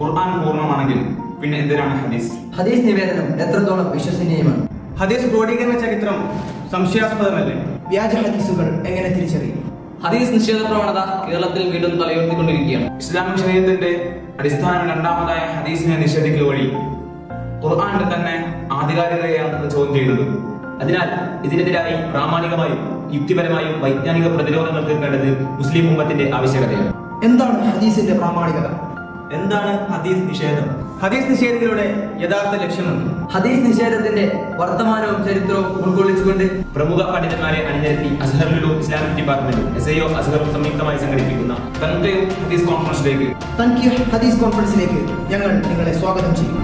ഖുർആൻ പൂർണമാണെങ്കിൽ പിന്നെ എന്തിനാണ് ഹദീസ്? ഹദീസ് നിവേദനം എത്രത്തോളം വിശ്വസനീയമാണ്? ഹദീസ് ക്രോഡീകരണ ചരിത്രം സംശയാസ്പദമല്ലേ? വ്യാജ ഹദീസുകൾ എങ്ങനെ തിരിച്ചറിയും? ഹദീസ് നിഷേധ പ്രവണത കേരളത്തിൽ വീണ്ടും തലയുയർത്തിക്കൊണ്ടിരിക്കുകയാണ്. ഇസ്ലാമിക ശരീരത്തിന്റെ അടിസ്ഥാനം രണ്ടാമതായ ഹദീസിനെ നിഷേധിക്കുക വഴി ഖുർആാന്റെ തന്നെ ആധികാരികതയാണ് ചോദ്യം ചെയ്യുന്നത് അതിനാൽ ഇതിനെതിരായി പ്രാമാണികമായും യുക്തിപരമായും വൈജ്ഞാനിക പ്രതിരോധങ്ങൾ തീർക്കേണ്ടത് മുസ്ലിം ഉമ്മത്തിന്റെ ആവശ്യകതയാണ്. എന്താണ് ഹദീസിന്റെ പ്രാമാണികത? എന്താണ് ഹദീസ് നിഷേധം? ഹദീസ് നിഷേധികളുടെ യഥാർത്ഥ ലക്ഷ്യമെന്ന് ഹദീസ് നിഷേധത്തിന്റെ വർത്തമാനവും ചരിത്രവും ഉൾക്കൊള്ളിച്ചുകൊണ്ട് പ്രമുഖ പണ്ഡിതന്മാരെ അണിനിരത്തി അസഹറിലോ Islamic department S I O അസ്ഹറും സംയുക്തമായി സംഘടിപ്പിക്കുന്ന തൻഖീഹ് ഹദീസ് കോൺഫറൻസിലേക്ക്. തൻകീഹ് ഹദീസ് കോൺഫറൻസിലേക്ക് ഞങ്ങൾ നിങ്ങളെ സ്വാഗതം ചെയ്യും